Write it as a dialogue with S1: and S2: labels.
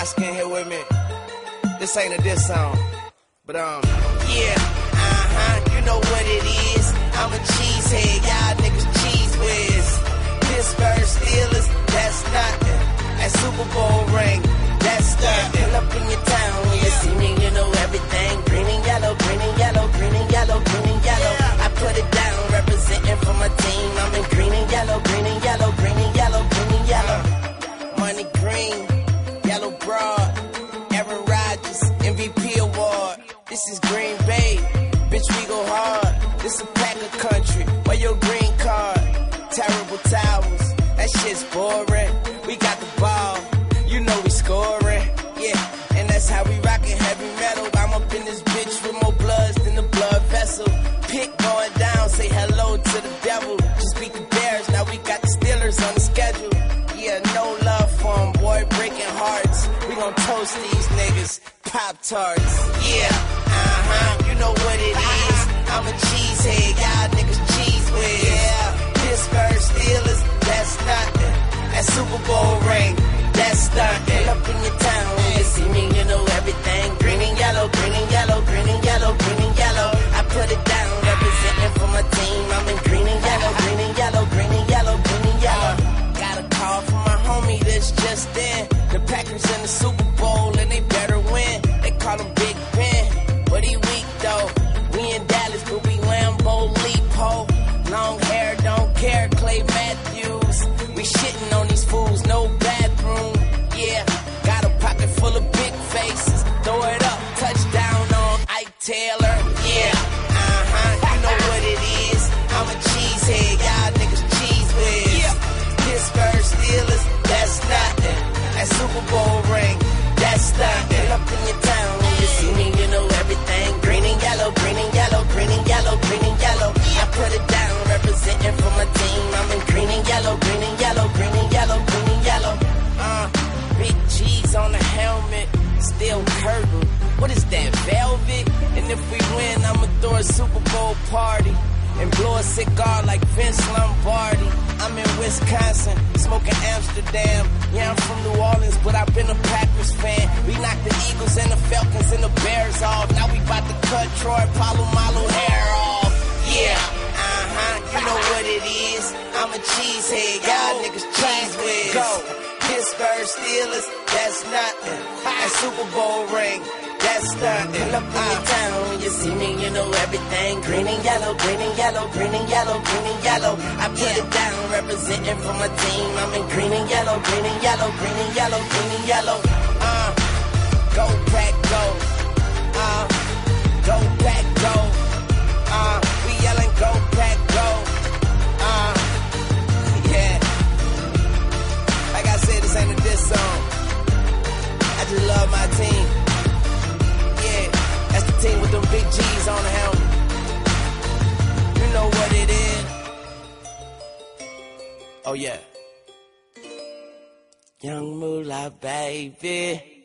S1: in here with me. This ain't a diss song, but um, yeah, uh huh, you know what it is. I'm a cheesehead, y'all niggas Cheez Whiz. Pittsburgh Steelers, that's nothing. That Super Bowl shit's boring. We got the ball, you know we scoring. Yeah, and that's how we rockin' heavy metal. I'm up in this bitch with more bloods than the blood vessel. Pick going down, say hello to the devil. Just beat the Bears, now we got the Steelers on the schedule. Yeah, no love for 'em, boy, breaking hearts. We gon' toast these niggas, Pop Tarts. Yeah, uh huh, you know what it is. I'm a cheesehead, y'all nothing. Up in your town, when you see me, you know everything. Green and yellow, green and yellow, green and yellow, green and yellow. I put it down, representing for my team. I'm in green and yellow, green and yellow, green and yellow, green and yellow. Got a call from my homie that's just in. The Packers in the Super That Super Bowl ring, that's nothing. Up in your town, you see me, you know everything. Green and yellow, green and yellow, green and yellow, green and yellow. I put it down, representing for my team. I'm in green and yellow, green and yellow, green and yellow, green and yellow. Uh, big G's on the helmet, steel curtain. What is that, velvet? And if we win, I'ma throw a Super Bowl party and blow a cigar like Vince Lombardi. I'm in Wisconsin, smoking Amsterdam. Yeah, I'm from New Orleans, but I've been a Packers fan. We knocked the Eagles and the Falcons and the Bears off. Now we about to cut Troy Polamalu hair off. Yeah, uh huh, you know what it is. I'm a cheesehead, y'all niggas Cheez Whiz. Go. Pittsburgh Steelers, that's nothing. That Super Bowl ring, that's nothing. Pull up when you see me, you know everything. Green and yellow, green and yellow, green and yellow, green and yellow. I put it down, representing for my team. I'm in green and yellow, green and yellow, green and yellow, green and yellow. G's on the. You know what it is. Oh yeah. Young Moolah, baby.